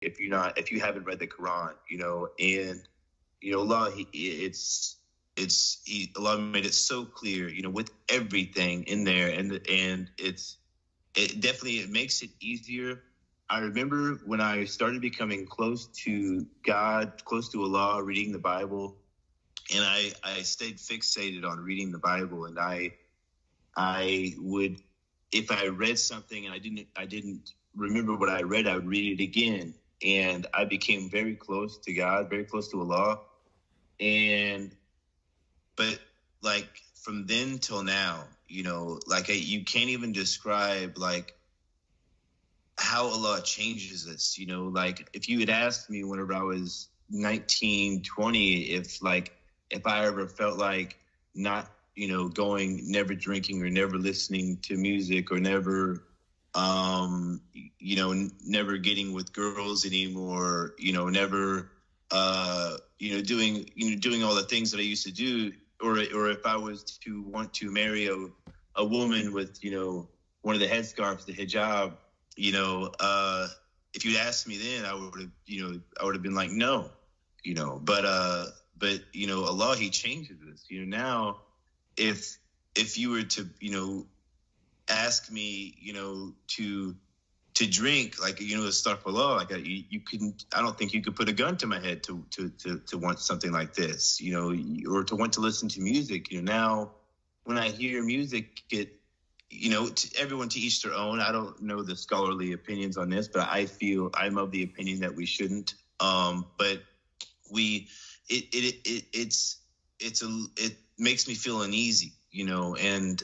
if you're not if you haven't read the Quran, you know, and you know, Allah, he, it's it's he, Allah made it so clear, you know, with everything in there, and and it's it definitely it makes it easier. I remember when I started becoming close to God, close to Allah, reading the Bible, and I I stayed fixated on reading the Bible, and I I would if I read something and I didn't I didn't remember what I read, I would read it again, and I became very close to God, very close to Allah, and but like from then till now, you know, like I, you can't even describe like how Allah changes us. You know, like if you had asked me whenever I was 19, 20, if like if I ever felt like not, you know, going, never drinking or never listening to music or never, um, you know, n- never getting with girls anymore, you know, never, uh, you know, doing, you know, doing all the things that I used to do, or or if I was to want to marry a, a woman with, you know, one of the headscarves, the hijab, you know, uh, if you'd asked me then, I would have, you know, I would have been like, no, you know, but, uh, but, you know, Allah, he changes us, you know, now if, if you were to, you know, ask me, you know, to, to drink, like, you know, the stuff below, like you, you couldn't, I don't think you could put a gun to my head to, to, to, to want something like this, you know, or to want to listen to music, you know, now when I hear music, it, you know, to everyone to each their own. I don't know the scholarly opinions on this, but I feel I'm of the opinion that we shouldn't. Um, but we, it, it, it, it's, it's a, it makes me feel uneasy, you know, and